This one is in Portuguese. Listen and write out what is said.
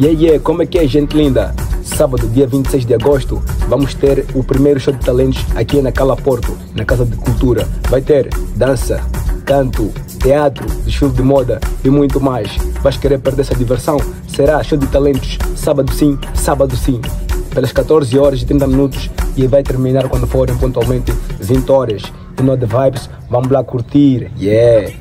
Yeah, yeah, é, como é que é, gente linda? Sábado, dia 26 de agosto, vamos ter o primeiro show de talentos aqui na Cala Porto, na Casa de Cultura. Vai ter dança, canto, teatro, desfile de moda e muito mais. Vais querer perder essa diversão? Será show de talentos, sábado sim, sábado sim, pelas 14 horas e 30 minutos e vai terminar quando forem pontualmente 20 horas. E no The Vibes, vamos lá curtir, yeah!